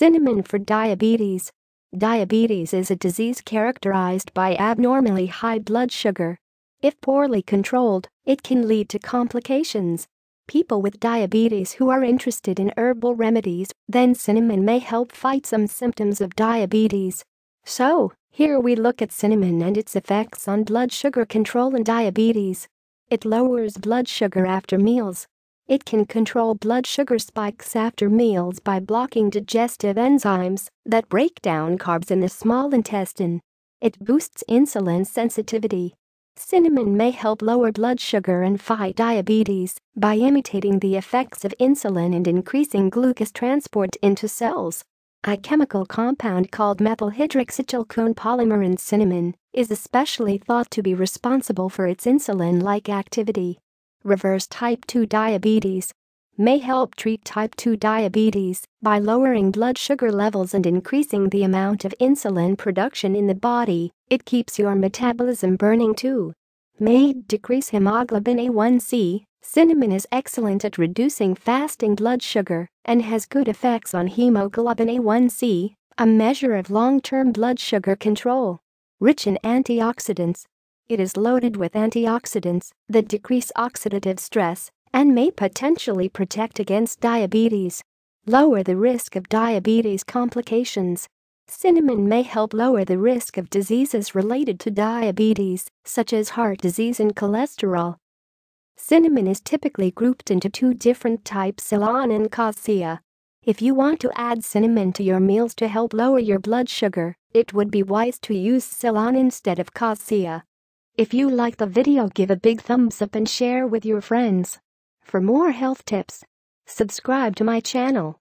Cinnamon for diabetes. Diabetes is a disease characterized by abnormally high blood sugar. If poorly controlled, it can lead to complications. People with diabetes who are interested in herbal remedies, then cinnamon may help fight some symptoms of diabetes. So, here we look at cinnamon and its effects on blood sugar control and diabetes. It lowers blood sugar after meals, it can control blood sugar spikes after meals by blocking digestive enzymes that break down carbs in the small intestine. It boosts insulin sensitivity. Cinnamon may help lower blood sugar and fight diabetes by imitating the effects of insulin and increasing glucose transport into cells. A chemical compound called methylhydroxychalcone polymer in cinnamon is especially thought to be responsible for its insulin-like activity reverse type 2 diabetes, may help treat type 2 diabetes by lowering blood sugar levels and increasing the amount of insulin production in the body. It keeps your metabolism burning too. May decrease hemoglobin A1C. Cinnamon is excellent at reducing fasting blood sugar and has good effects on hemoglobin A1C, a measure of long-term blood sugar control. Rich in antioxidants, it is loaded with antioxidants that decrease oxidative stress and may potentially protect against diabetes. Lower the risk of diabetes complications. Cinnamon may help lower the risk of diseases related to diabetes, such as heart disease and cholesterol. Cinnamon is typically grouped into two different types Ceylon and Cassia. If you want to add cinnamon to your meals to help lower your blood sugar, it would be wise to use Ceylon instead of Cassia. If you like the video give a big thumbs up and share with your friends. For more health tips, subscribe to my channel.